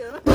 Yeah.